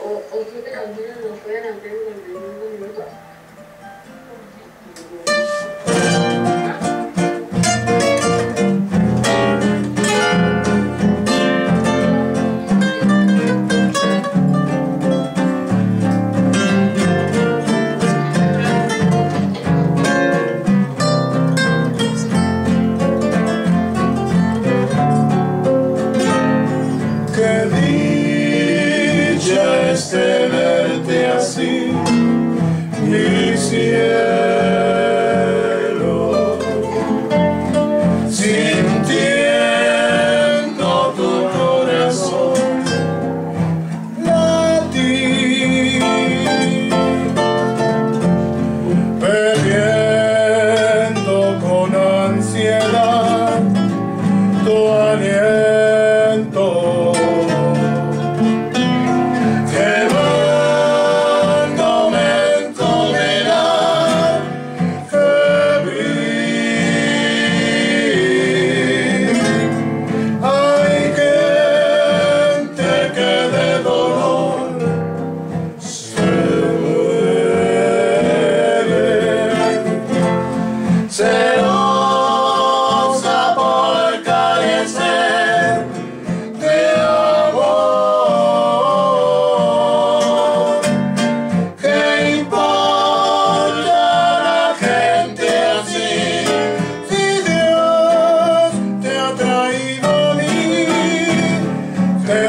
o, o siete canciones nos pueden hacer en 21 minutos. Santo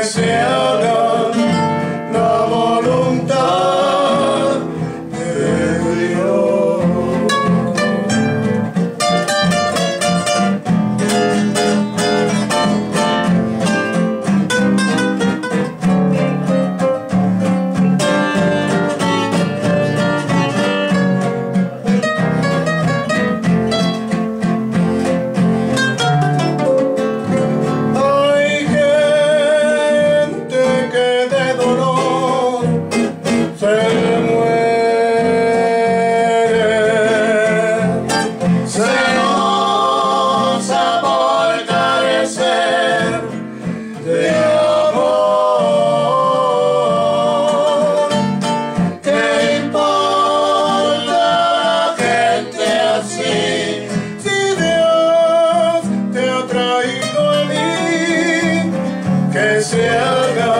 yourself. silver.